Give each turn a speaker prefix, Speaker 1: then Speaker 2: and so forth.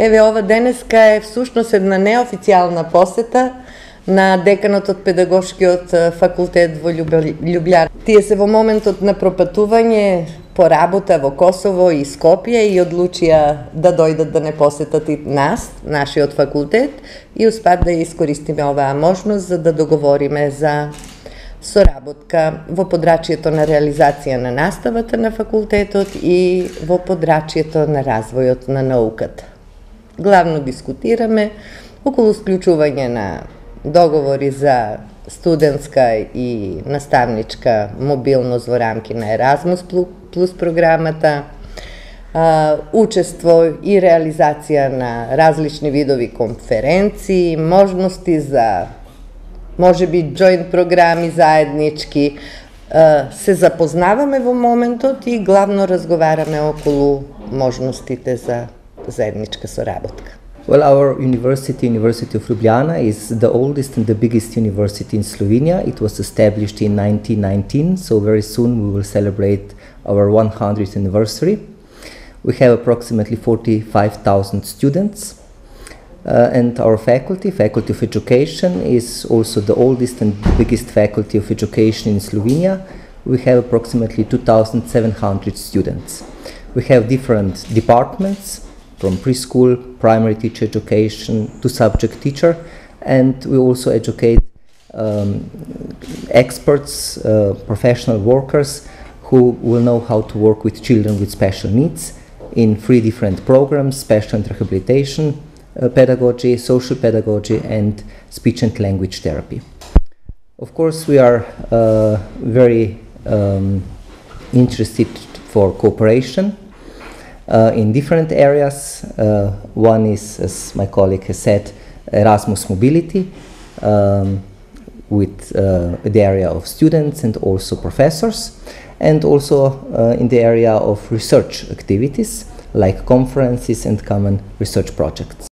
Speaker 1: Еве, ова денеска е всушност една неофицијална посета на деканот од педагошкиот факултет во Љубљана. Тие се во моментот на пропатување по работа во Косово и Скопје и одлучија да дојдат да не посетат и нас, нашиот факултет, и успат да искористиме оваа можност за да договориме за соработка во подрачјето на реализација на наставата на факултетот и во подрачјето на развојот на науката. Главно дискутираме околу склучување на договори за студентска и наставничка мобилност во рамки на Еразмус плюс програмата, учество и реализација на различни видови конференции, можности за може би joint програми заеднички, се запознаваме во моментот и главно разговараме околу можностите за zajednička sorabotka.
Speaker 2: Well, our university, University of Ljubljana, is the oldest and the biggest university in Slovenia. It was established in 1919, so very soon we will celebrate our 100th anniversary. We have approximately 45,000 students. Uh, and our faculty, Faculty of Education, is also the oldest and biggest faculty of education in Slovenia. We have approximately 2,700 students. We have different departments from preschool, primary teacher education to subject teacher, and we also educate um, experts, uh, professional workers who will know how to work with children with special needs in three different programs special and rehabilitation, uh, pedagogy, social pedagogy, and speech and language therapy. Of course, we are uh, very um, interested for cooperation in different areas. Uh, one is, as my colleague has said, Erasmus mobility um, with uh, the area of students and also professors, and also uh, in the area of research activities like conferences and common research projects.